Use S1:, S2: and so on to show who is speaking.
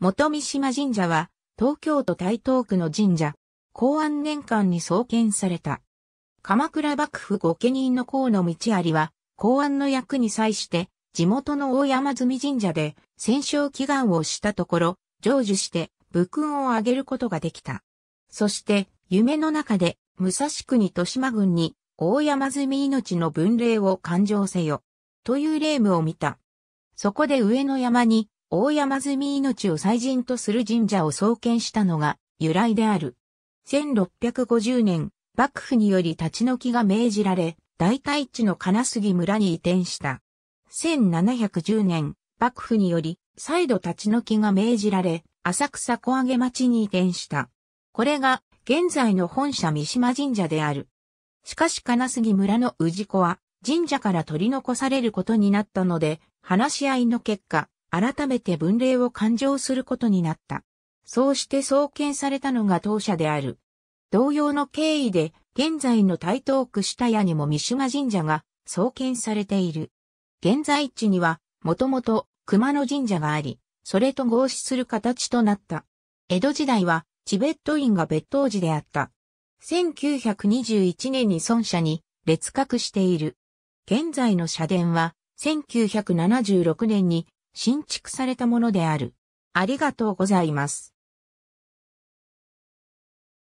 S1: 元三島神社は、東京都台東区の神社、公安年間に創建された。鎌倉幕府御家人の河野道有は、公安の役に際して、地元の大山積神社で戦勝祈願をしたところ、成就して武勲を挙げることができた。そして、夢の中で、武蔵国豊島郡に、大山積命の分霊を勘定せよ。という霊夢を見た。そこで上の山に、大山積命を祭神とする神社を創建したのが由来である。1650年、幕府により立ち退きが命じられ、大体地の金杉村に移転した。1710年、幕府により、再度立ち退きが命じられ、浅草小揚町に移転した。これが、現在の本社三島神社である。しかし金杉村の氏子は、神社から取り残されることになったので、話し合いの結果、改めて分霊を勘定することになった。そうして創建されたのが当社である。同様の経緯で、現在の台東区下屋にも三島神社が創建されている。現在地には、もともと熊野神社があり、それと合祀する形となった。江戸時代は、チベット院が別当時であった。1921年に孫社に列格している。現在の社殿は、1976年に新築されたものである。ありがとうございます。